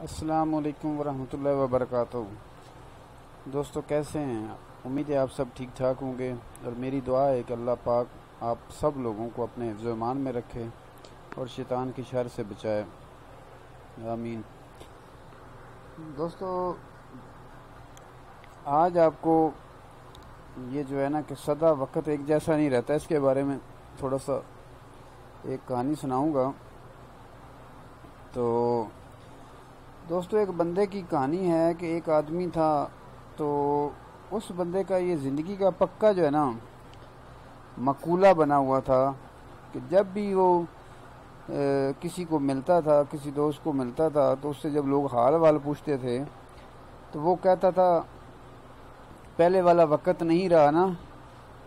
अस्सलाम वालेकुम वरहमतुल्लाहि दोस्तों, कैसे हैं उम्मीद है आप सब ठीक ठाक होंगे और मेरी दुआ है कि अल्लाह पाक आप सब लोगों को अपने हिफ्जमान में रखे और शैतान की शर से बचाए। आमीन। दोस्तों, आज आपको ये जो है ना कि सदा वक्त एक जैसा नहीं रहता इसके बारे में थोड़ा सा एक कहानी सुनाऊँगा। तो दोस्तों एक बंदे की कहानी है कि एक आदमी था तो उस बंदे का ये ज़िंदगी का पक्का जो है ना मकूला बना हुआ था कि जब भी वो ए, किसी को मिलता था किसी दोस्त को मिलता था तो उससे जब लोग हाल वाल पूछते थे तो वो कहता था पहले वाला वक़्त नहीं रहा ना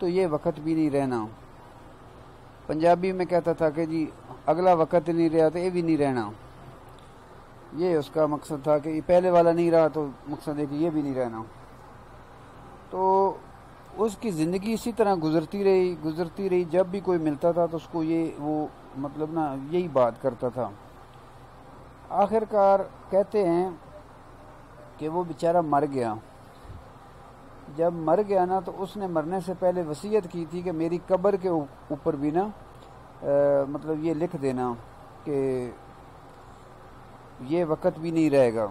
तो ये वक़्त भी नहीं रहना। पंजाबी में कहता था कि जी अगला वक़्त नहीं रहा तो ये भी नहीं रहना। ये उसका मकसद था कि पहले वाला नहीं रहा तो मकसद है कि ये भी नहीं रहना। तो उसकी ज़िंदगी इसी तरह गुजरती रही गुजरती रही। जब भी कोई मिलता था तो उसको ये, वो मतलब ना, यही बात करता था। आखिरकार कहते हैं कि वो बेचारा मर गया। जब मर गया ना तो उसने मरने से पहले वसीयत की थी कि मेरी कब्र के ऊपर भी ना मतलब ये लिख देना कि ये वक़्त भी नहीं रहेगा।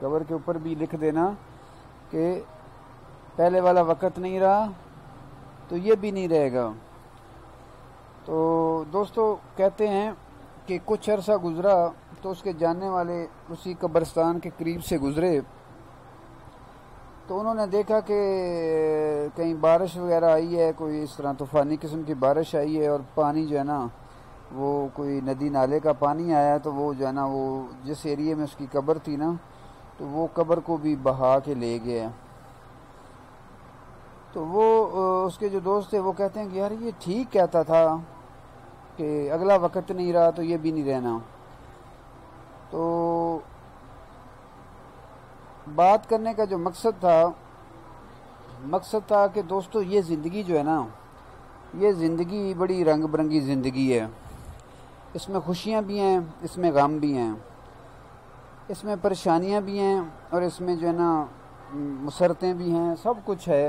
कबर के ऊपर भी लिख देना कि पहले वाला वक़्त नहीं रहा तो ये भी नहीं रहेगा। तो दोस्तों, कहते हैं कि कुछ अरसा गुज़रा तो उसके जानने वाले उसी कब्रस्तान के करीब से गुज़रे। तो उन्होंने देखा कि कहीं बारिश वगैरह आई है, कोई इस तरह तूफ़ानी किस्म की बारिश आई है और पानी जो है ना वो कोई नदी नाले का पानी आया तो वो जो है ना, वो जिस एरिए में उसकी कब्र थी ना तो वो कब्र को भी बहा के ले गया। तो वो उसके जो दोस्त थे वो कहते हैं कि, यार, ये ठीक कहता था कि अगला वक्त नहीं रहा तो ये भी नहीं रहना। तो बात करने का जो मकसद था मकसद था कि दोस्तों, ये ज़िंदगी जो है ना, ये ज़िंदगी बड़ी रंग बिरंगी ज़िंदगी है। इसमें खुशियाँ भी हैं, इसमें गम भी हैं, इसमें परेशानियाँ भी हैं और इसमें जो है ना, मुसरतें भी हैं, सब कुछ है।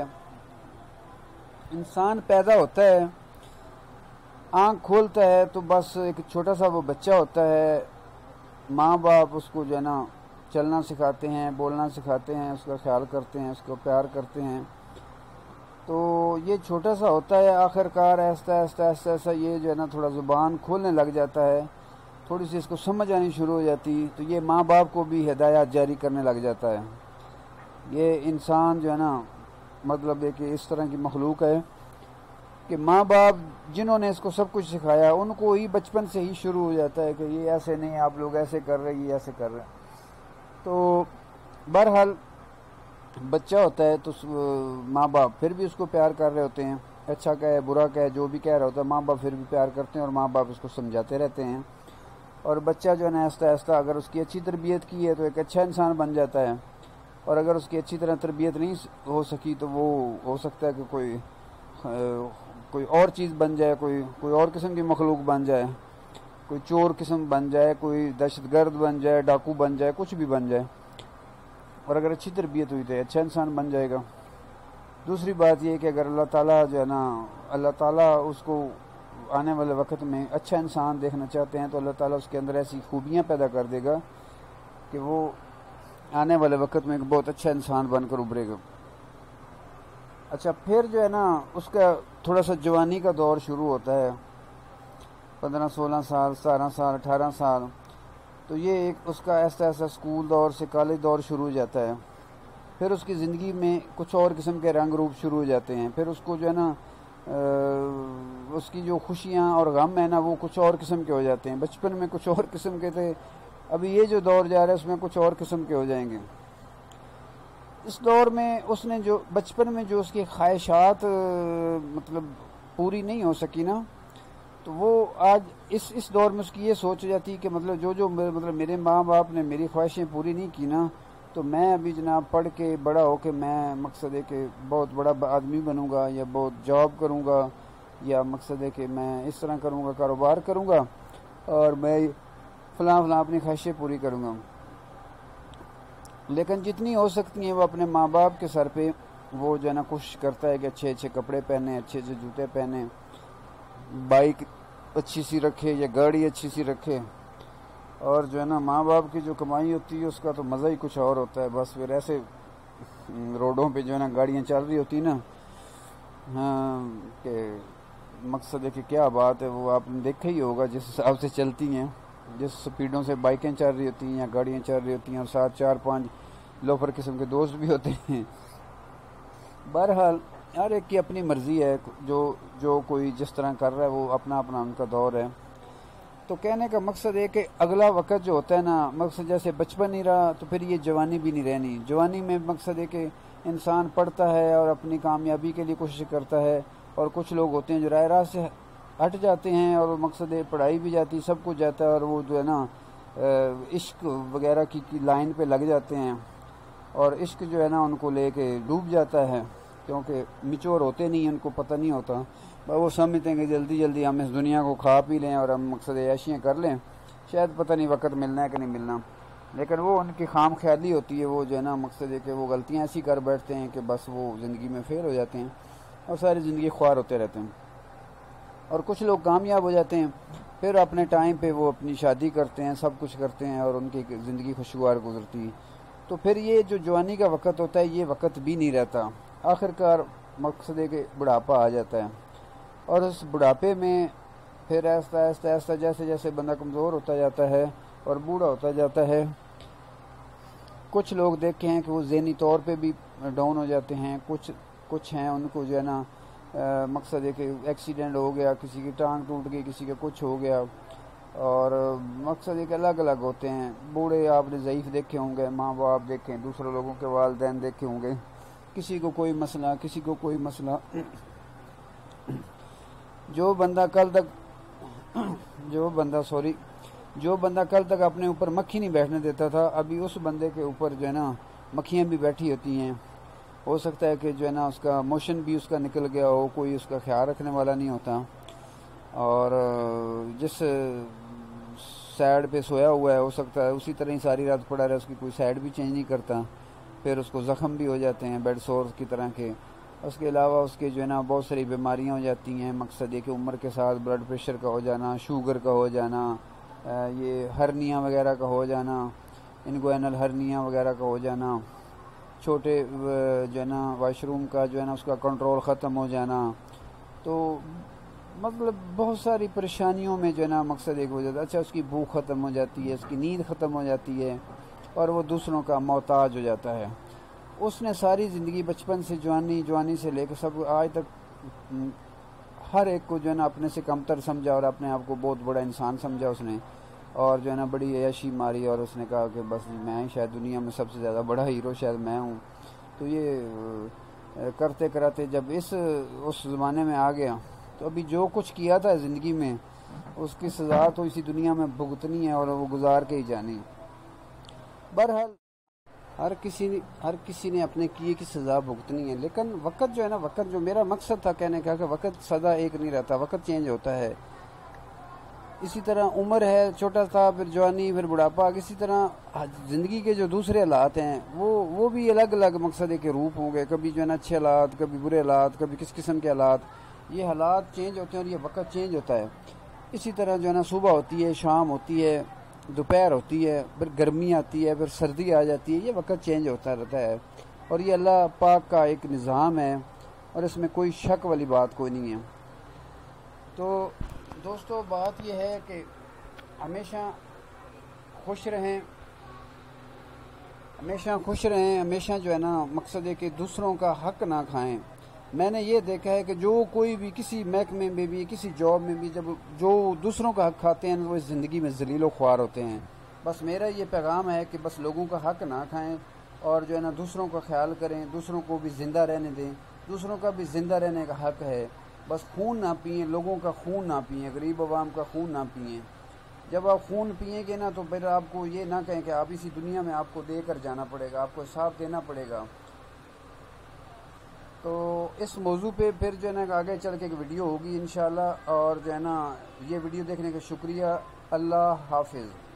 इंसान पैदा होता है, आँख खोलता है तो बस एक छोटा सा वो बच्चा होता है माँ बाप उसको जो है ना, चलना सिखाते हैं, बोलना सिखाते हैं, उसका ख्याल करते हैं, उसको प्यार करते हैं। तो ये छोटा सा होता है आखिरकार, ऐसा ऐसा ऐसा ऐसा, ये जो है ना, थोड़ा ज़ुबान खोलने लग जाता है। थोड़ी सी इसको समझ आनी शुरू हो जाती तो ये माँ बाप को भी हिदायत जारी करने लग जाता है। ये इंसान जो है ना मतलब है कि इस तरह की मखलूक है कि माँ बाप जिन्होंने इसको सब कुछ सिखाया, उनको ही बचपन से ही शुरू हो जाता है कि ये ऐसे नहीं, आप लोग ऐसे कर रहे ये ऐसे कर रहे तो बहरहाल बच्चा होता है तो माँ बाप फिर भी उसको प्यार कर रहे होते हैं। अच्छा कहे बुरा कहे जो भी कह रहा होता है माँ बाप फिर भी प्यार करते हैं और माँ बाप उसको समझाते रहते हैं। और बच्चा जो है ना ऐसा ऐसा अगर उसकी अच्छी तरबियत की है तो एक अच्छा इंसान बन जाता है। और अगर उसकी अच्छी तरह तरबियत नहीं हो सकी तो वो हो सकता है कि कोई आ, कोई और चीज़ बन जाए कोई कोई और किस्म की मखलूक बन जाए। कोई चोर किस्म बन जाए कोई दहशत गर्द बन जाए डाकू बन जाए कुछ भी बन जाए। और अगर अच्छी तरबियत हुई तो अच्छा इंसान बन जाएगा। दूसरी बात यह कि अगर अल्लाह ताला जो है ना, अल्लाह ताला उसको आने वाले वक्त में अच्छा इंसान देखना चाहते हैं तो अल्लाह ताला उसके अंदर ऐसी खूबियाँ पैदा कर देगा कि वो आने वाले वक्त में एक बहुत अच्छा इंसान बनकर उभरेगा। अच्छा फिर जो है ना, उसका थोड़ा सा जवानी का दौर शुरू होता है। पंद्रह, सोलह साल, सतारह साल, अठारह साल। तो ये एक उसका ऐसा ऐसा स्कूल दौर से कॉलेज दौर शुरू हो जाता है। फिर उसकी ज़िंदगी में कुछ और किस्म के रंग रूप शुरू हो जाते हैं। फिर उसको जो है ना उसकी जो खुशियाँ और गम है ना, वो कुछ और किस्म के हो जाते हैं। बचपन में कुछ और किस्म के थे, अभी ये जो दौर जा रहा है, उसमें कुछ और किस्म के हो जाएँगे। इस दौर में उसने जो, बचपन में जो उसकी ख्वाहिशात मतलब पूरी नहीं हो सकी ना तो वो आज इस इस दौर में उसकी ये सोच जाती कि मतलब जो जो मेरे मतलब मेरे माँ बाप ने मेरी ख्वाहिशें पूरी नहीं की ना तो मैं अभी जनाब पढ़ के बड़ा हो के मैं मकसद है कि बहुत बड़ा आदमी बनूँगा या बहुत जॉब करूँगा या मकसद है कि मैं इस तरह करूँगा, कारोबार करूँगा और मैं फलां फलां अपनी ख्वाहिशें पूरी करूँगा। लेकिन जितनी हो सकती हैं वो अपने माँ बाप के सर पे वो जो है ना कोशिश करता है कि अच्छे अच्छे कपड़े पहने अच्छे अच्छे जूते पहने, बाइक अच्छी सी रखे, या गाड़ी अच्छी सी रखे। और जो है ना माँ बाप की जो कमाई होती है, उसका तो मज़ा ही कुछ और होता है। बस फिर ऐसे रोडों पे जो है ना, गाड़ियाँ चल रही होती ना हाँ कि मकसद है कि क्या बात है, वो आपने देखा ही होगा, जिस हिसाब से चलती हैं, जिस स्पीडों से बाइकें चल रही होती हैं, या गाड़ियाँ चल रही होती हैं, और साथ चार, पाँच, लोफर किस्म के दोस्त भी होते हैं। बहरहाल हर एक की अपनी मर्ज़ी है जो जो कोई जिस तरह कर रहा है वो अपना अपना उनका दौर है। तो कहने का मकसद है कि अगला वक्त जो होता है ना मकसद जैसे बचपन नहीं रहा तो फिर ये जवानी भी नहीं रहनी। जवानी में मकसद है कि इंसान पढ़ता है और अपनी कामयाबी के लिए कोशिश करता है और कुछ लोग होते हैं जो राय रात से हट जाते हैं और मकसद है पढ़ाई भी जाती सब कुछ जाता है और वो जो है ना इश्क वगैरह की, की लाइन पे लग जाते हैं। और इश्क जो है ना उनको लेके डूब जाता है। क्योंकि मिचोर होते नहीं उनको पता नहीं होता। वो समझते हैं कि जल्दी जल्दी हम इस दुनिया को खा पी लें और हम मकसद ऐशियाँ कर लें। शायद पता नहीं वक्त मिलना है कि नहीं मिलना। लेकिन वो उनकी खाम ख्याली होती है, वो जो है ना, मकसद है कि वो गलतियाँ ऐसी कर बैठते हैं कि बस वो ज़िंदगी में फेल हो जाते हैं और सारी ज़िंदगी ख्वार होते रहते हैं। और कुछ लोग कामयाब हो जाते हैं, फिर अपने टाइम पे वो अपनी शादी करते हैं, सब कुछ करते हैं और उनकी ज़िंदगी खुशगवार गुजरती। है तो फिर ये जो जवानी का वक़्त होता है, ये वक़्त भी नहीं रहता। आखिरकार मकसद कि बुढ़ापा आ जाता है। और उस बुढ़ापे में फिर ऐसा ऐसा ऐसा, जैसे जैसे बंदा कमज़ोर होता जाता है और बूढ़ा होता जाता है, कुछ लोग देखे हैं कि वो जहनी तौर पे भी डाउन हो जाते हैं। कुछ कुछ हैं उनको जो है ना मकसद है कि एक्सीडेंट हो गया, किसी की टांग टूट गई, किसी का कुछ हो गया। और मकसद एक अलग अलग होते हैं। बूढ़े आपने ज़यीफ़ देखे होंगे, माँ बाप देखे, दूसरे लोगों के वालदेन देखे होंगे। किसी को कोई मसला, किसी को कोई मसला। जो बंदा कल तक, जो बंदा सॉरी जो बंदा कल तक अपने ऊपर मक्खी नहीं बैठने देता था, अभी उस बंदे के ऊपर जो है ना, मक्खियाँ भी बैठी होती हैं। हो सकता है कि जो है ना, उसका मोशन भी उसका निकल गया हो, कोई उसका ख्याल रखने वाला नहीं होता। और, जिस साइड पे सोया हुआ है, हो सकता है उसी तरह ही सारी रात पड़ा रहा है उसकी कोई साइड भी चेंज नहीं करता। फिर उसको ज़ख्म भी हो जाते हैं बेड सोर की तरह के। उसके अलावा उसके जो है ना, बहुत सारी बीमारियाँ हो जाती हैं, मकसद ये कि उम्र के साथ ब्लड प्रेशर का हो जाना शुगर का हो जाना ये हरनिया वगैरह का हो जाना इनको एनल हरनियाँ वगैरह का हो जाना, छोटे जो है ना वाशरूम का जो है ना, उसका कंट्रोल ख़त्म हो जाना। तो मतलब बहुत सारी परेशानियों में जो है ना, मकसद एक हो जाता है। अच्छा उसकी भूख ख़त्म हो जाती है, उसकी नींद ख़त्म हो जाती है। और वो दूसरों का मोहताज हो जाता है। उसने सारी ज़िंदगी बचपन से जवानी जवानी से लेकर सब आज तक हम्म, हर एक को जो है ना अपने से कमतर समझा और अपने आप को बहुत बड़ा इंसान समझा उसने। और जो है ना बड़ी ऐशी मारी और उसने कहा कि बस मैं शायद दुनिया में सबसे ज़्यादा बड़ा हीरो शायद मैं हूँ। तो ये करते कराते जब इस उस ज़माने में आ गया तो अभी जो कुछ किया था ज़िंदगी में उसकी सज़ा तो इसी दुनिया में भुगतनी है और वो गुजार के ही जानी। बहरहाल, हर किसी ने, हर किसी ने अपने किए की सज़ा भुगतनी है, लेकिन वक्त जो है ना, वक्त जो मेरा मकसद था कहने का कि वक्त सदा एक नहीं रहता, वक्त चेंज होता है। इसी तरह उम्र है, छोटा था फिर जवानी, फिर बुढ़ापा, इसी तरह ज़िंदगी के जो दूसरे हालात हैं, वो वो भी अलग अलग मकसद के रूप होंगे। कभी जो है ना, अच्छे हालात, कभी बुरे हालात, कभी किस किस्म के हालात, ये हालात चेंज होते हैं और ये वक्त चेंज होता है। इसी तरह जो है ना, सुबह होती है, शाम होती है दोपहर होती है, फिर गर्मी आती है, फिर सर्दी आ जाती है, ये वक्त चेंज होता रहता है। और ये अल्लाह पाक का एक निज़ाम है और इसमें कोई शक वाली बात कोई नहीं है। तो दोस्तों, बात यह है कि हमेशा खुश रहें, हमेशा खुश रहें, हमेशा जो है ना, मकसद है कि दूसरों का हक ना खाएँ। मैंने ये देखा है कि जो कोई भी किसी महकमे में भी, किसी जॉब में भी, जब जो दूसरों का हक खाते हैं, वो इस ज़िंदगी में जलीलो ख्वार होते हैं। बस मेरा ये पैगाम है कि बस लोगों का हक ना खाएँ और जो है ना दूसरों का ख्याल करें, दूसरों को भी ज़िंदा रहने दें। दूसरों का भी ज़िंदा रहने का हक है। बस खून ना पिए, लोगों का खून ना पिए, गरीब आवाम का खून ना पिए। जब आप खून पिएँगे ना तो फिर आपको ये ना कहें कि आप इसी दुनिया में आपको देकर जाना पड़ेगा, आपको हिसाब देना पड़ेगा। तो इस मौजू पे फिर जो है ना आगे चल के एक वीडियो होगी इन और जो है ना, ये वीडियो देखने का शुक्रिया। अल्लाह हाफिज़।